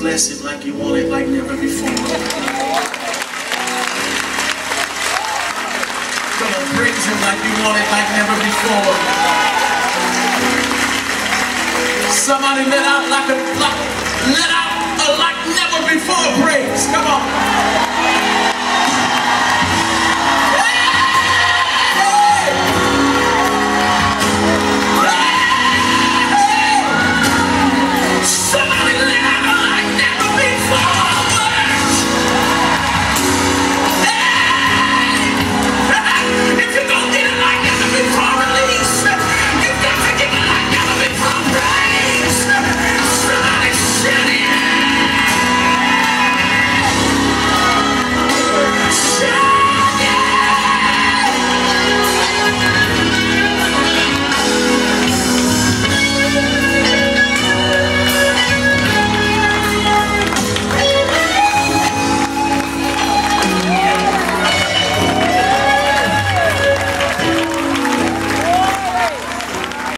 Bless him like you want it like never before. Come on, praise him like you want it like never before. Somebody let out like a like, let out